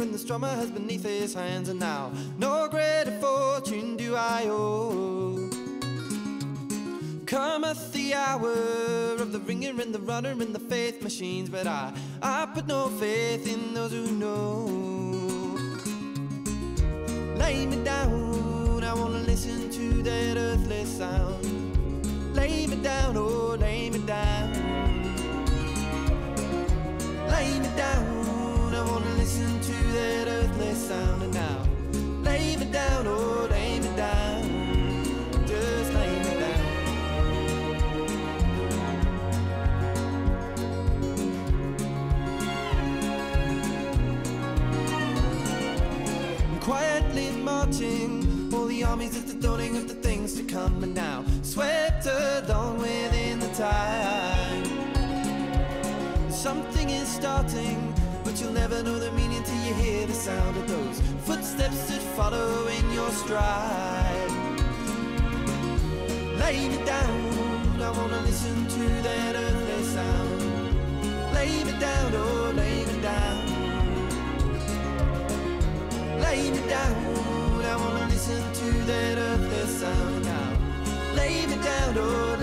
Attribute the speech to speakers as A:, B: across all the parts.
A: and the strummer has beneath his hands, and now no greater fortune do I owe. Cometh the hour of the ringer and the runner and the faith machines, but I, I put no faith in those who know. Lay me down, I wanna listen to that earthly sound. Lay me down, oh, marching. All the armies at the dawning of the things to come, and now swept along within the tide. Something is starting, but you'll never know the meaning till you hear the sound of those footsteps that follow in your stride. Lay me down, I wanna listen to that earthly sound. Lay me down, oh, lay me down. Lay me down, sound now. Lay me down, oh,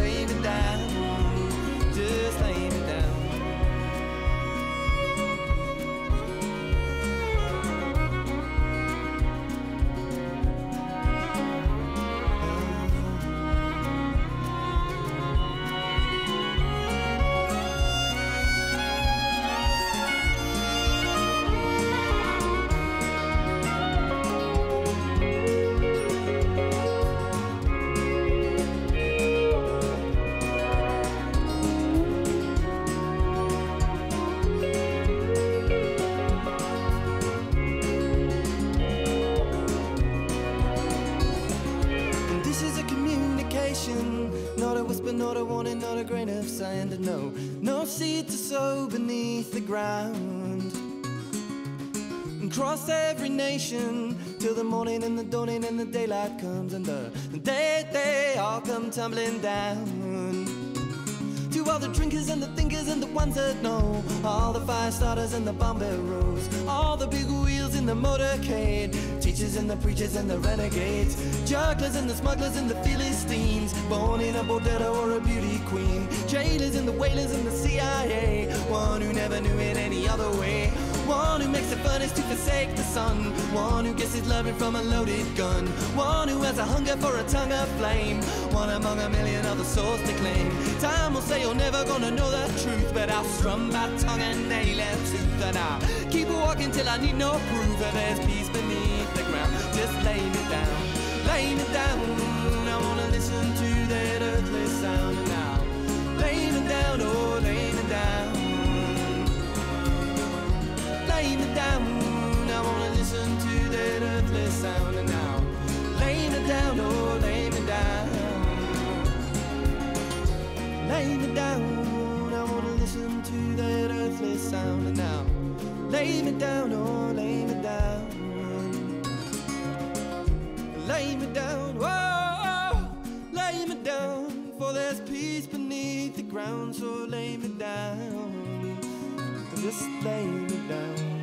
A: a whisper, not a warning, not a grain of sand. And no, no seed to sow beneath the ground. And cross every nation till the morning and the dawning and the daylight comes, and the, the day they all come tumbling down. To all the drinkers and the thinkers and the ones that know. All the fire starters and the bomberos All the big wheels in the motorcade. Teachers and the preachers and the renegades. Jugglers and the smugglers and the Philistines. Born in a bordello or a beauty queen. Jailers and the whalers and the CIA One who never knew it any other way. One who makes the furnace to forsake the sun. One who gets his loving from a loaded gun. One who has a hunger for a tongue of flame. One among a million other souls to claim Time will say you're never gonna know the truth But I'll strum my tongue and nail and tooth And I'll keep walking till I need no proof That there's peace beneath the ground. Just lay me down, lay me down. I wanna listen to Lay me down. I wanna listen to that earthly sound and now lay me down, oh lay me down. Lay me down, oh, lay me down. For there's peace beneath the ground, so lay me down just lay me down.